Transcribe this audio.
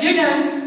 You're done.